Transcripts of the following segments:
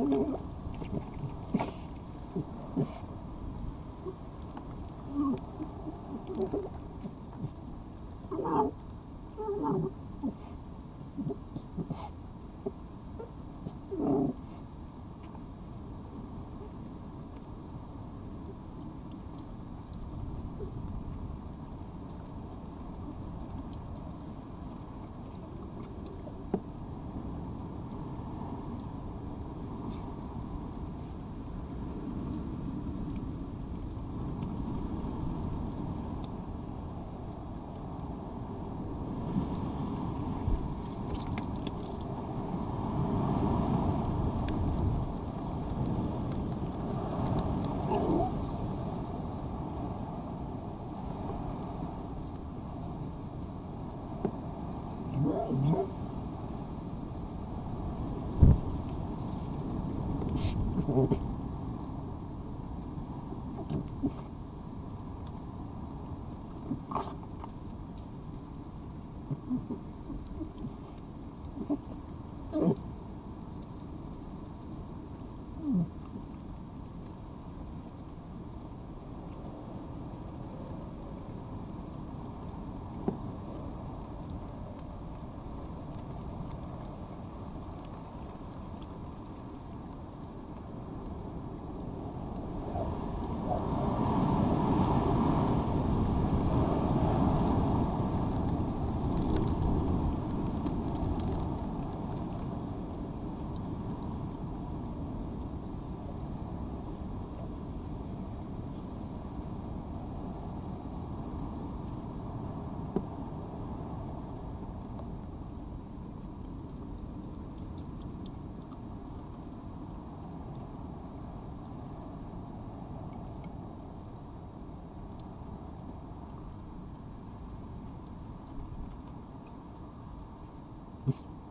Oh.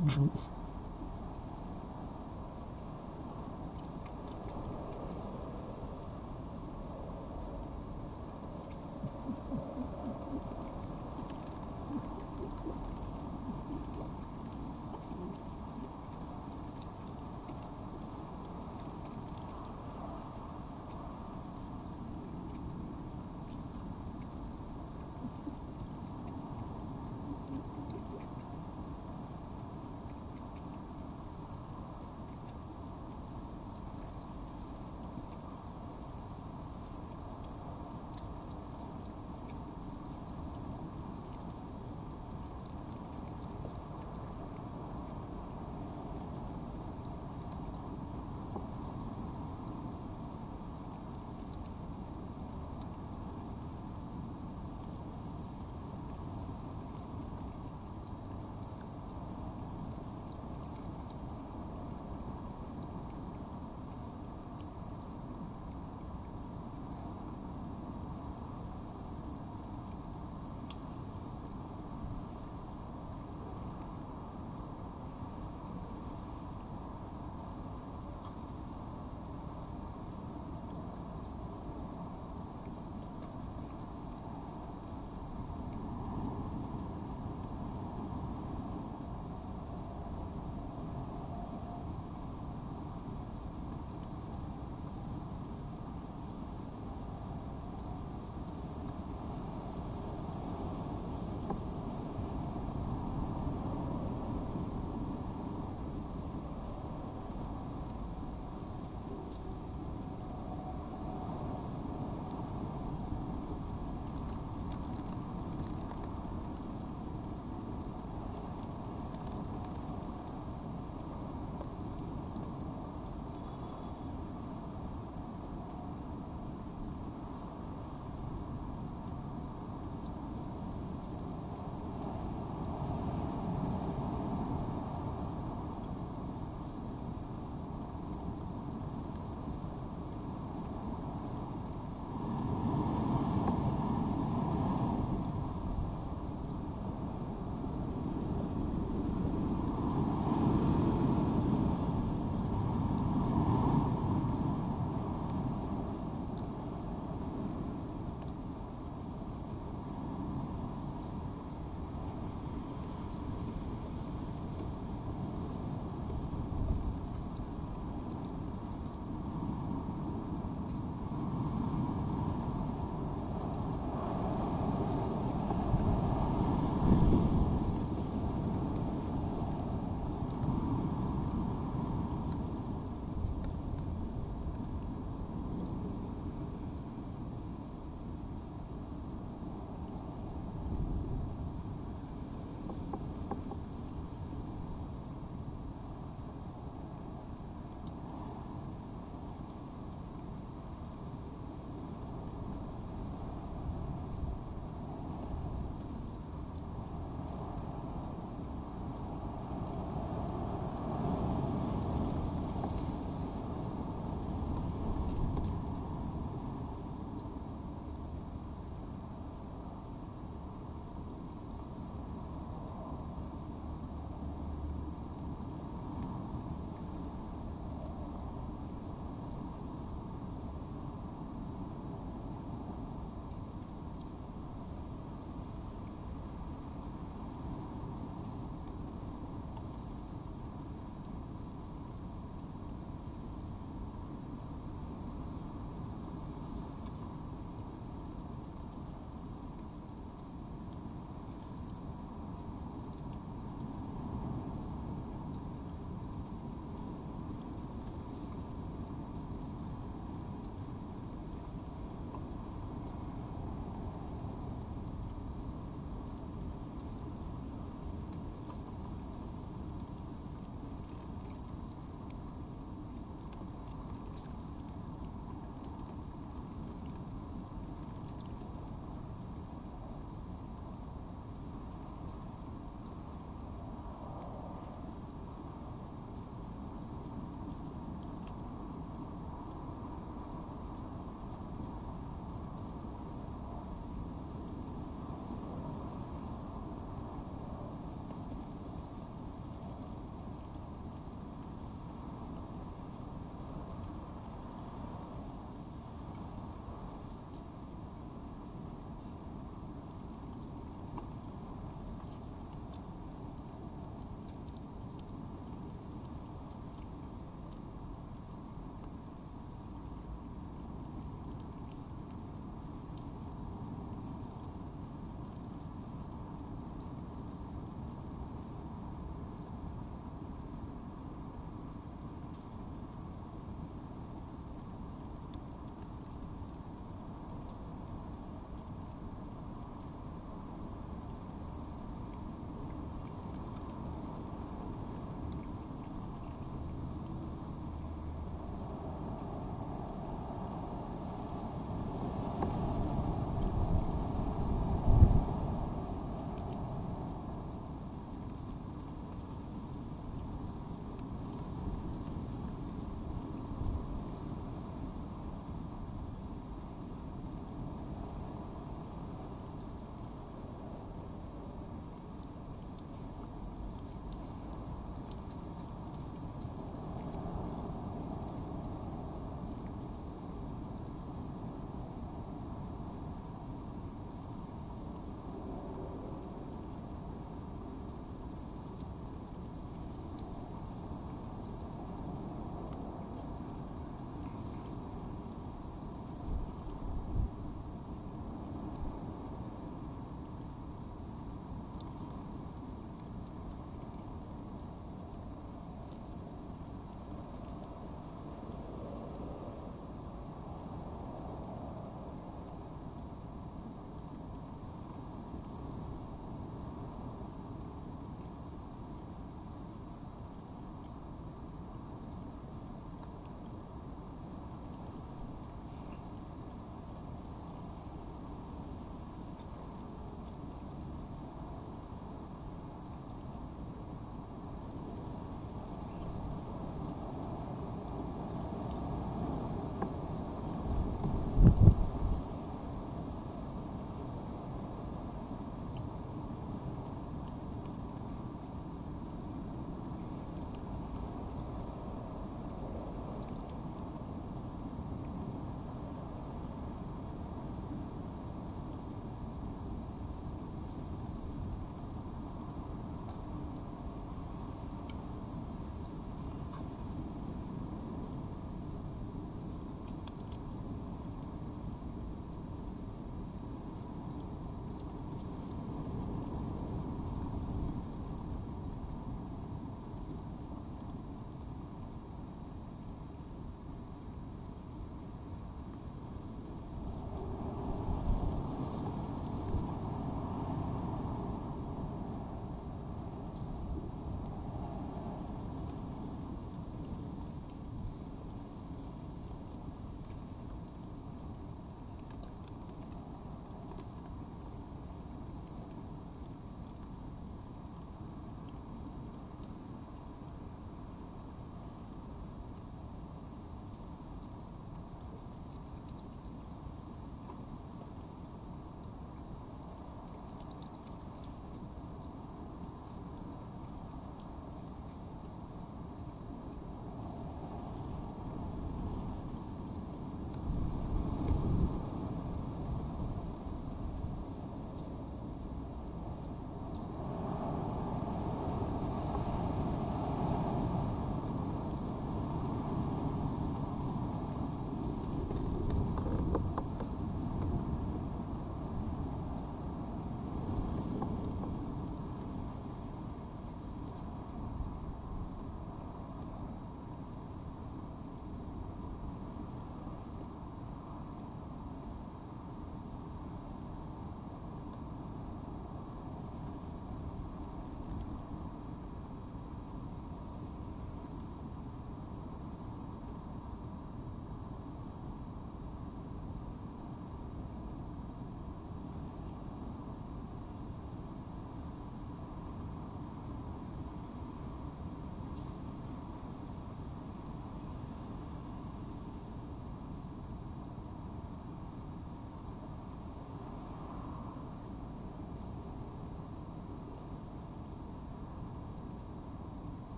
嗯。